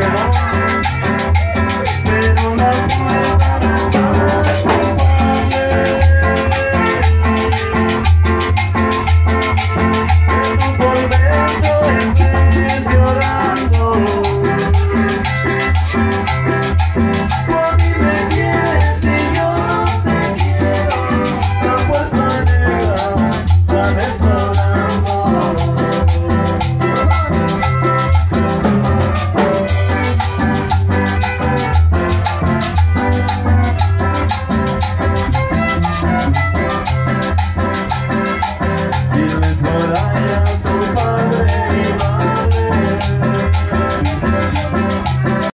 Yeah.